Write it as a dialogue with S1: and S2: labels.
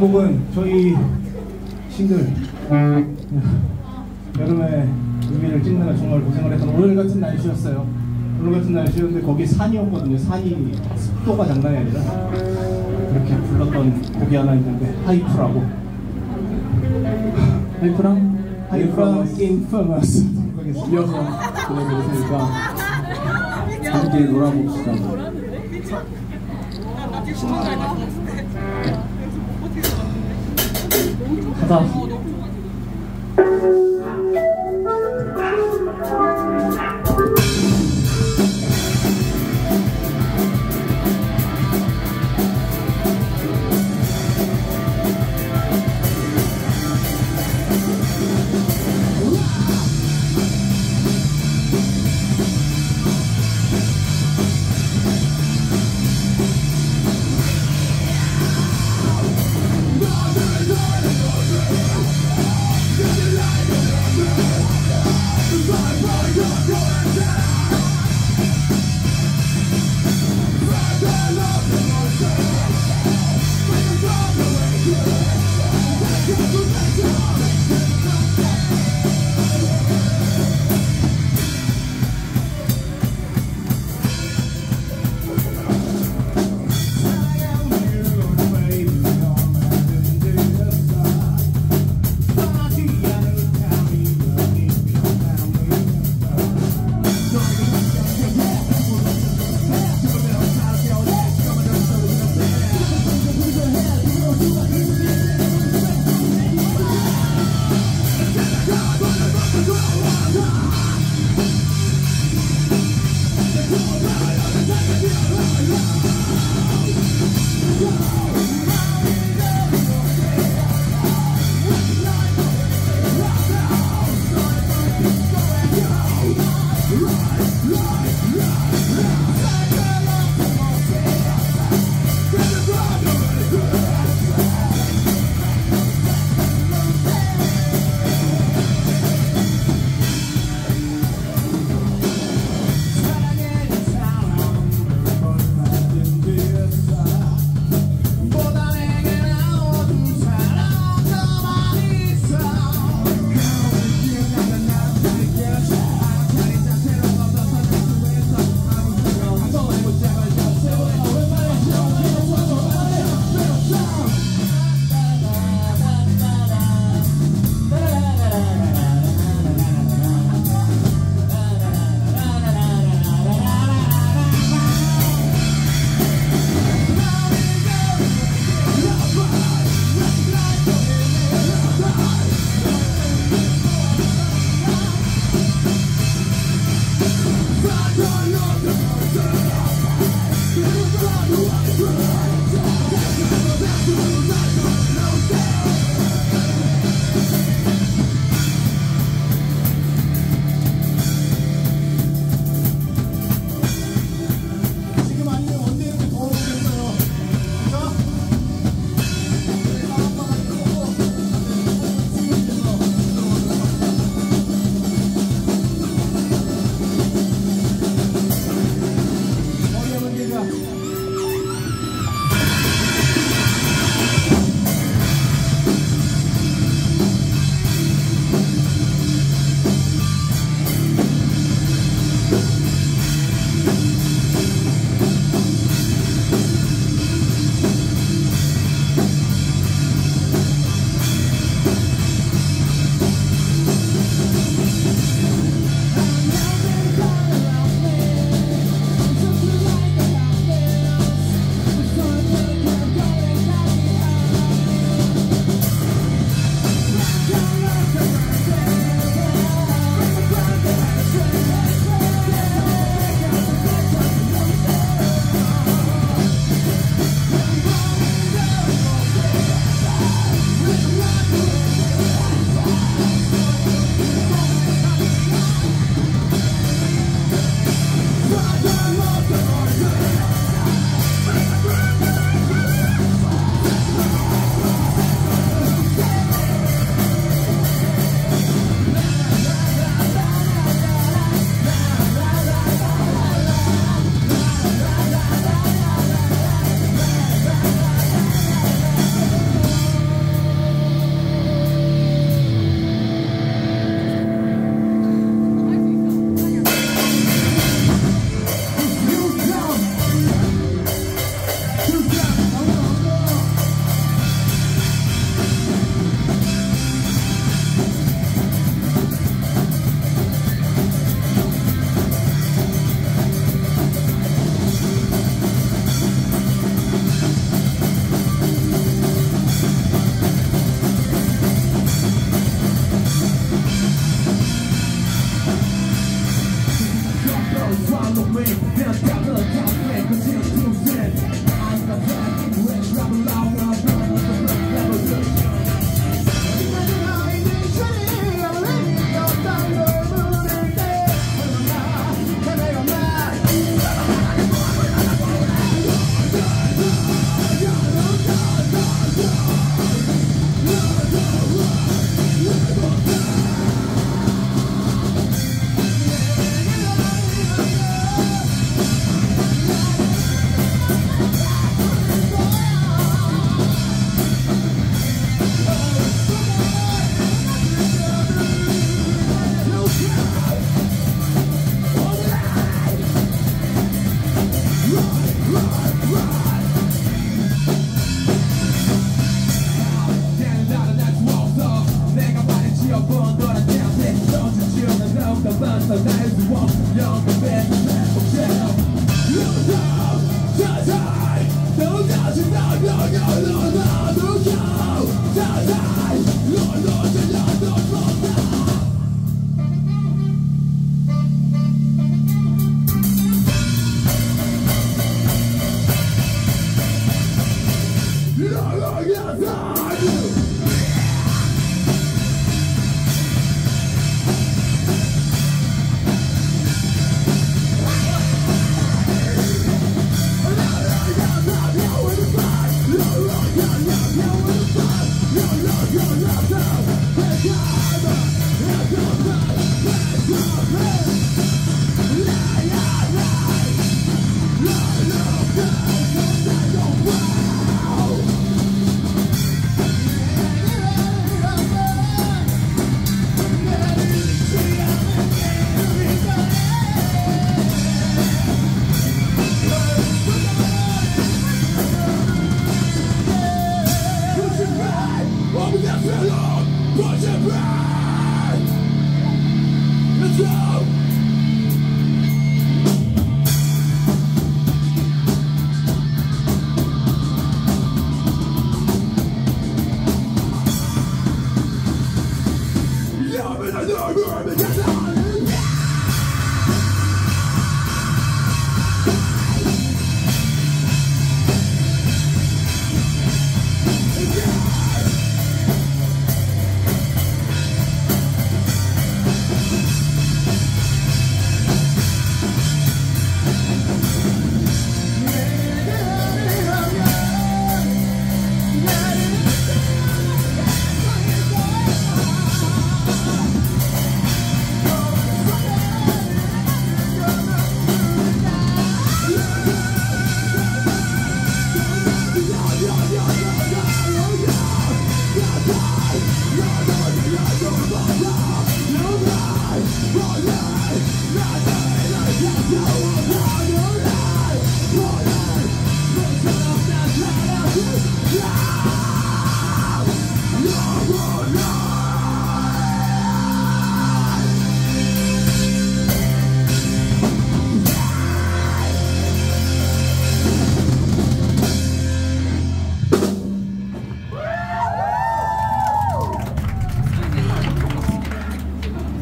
S1: 곡은 저희 싱글 여름에 뮤비를 찍느라 정말 고생을 했던 오늘 같은 날씨였어요. 오늘 같은 날씨였는데 거기 산이었거든요. 산이 습도가 장난이 아니라 그렇게 불렀던 곡이 하나 있는데 HYPE라고 HYPE랑 HYPE랑 INFAMOUS 이어서 테니까 함께 놀아봅시다. 가자.
S2: ride, ride, ride.
S1: 아주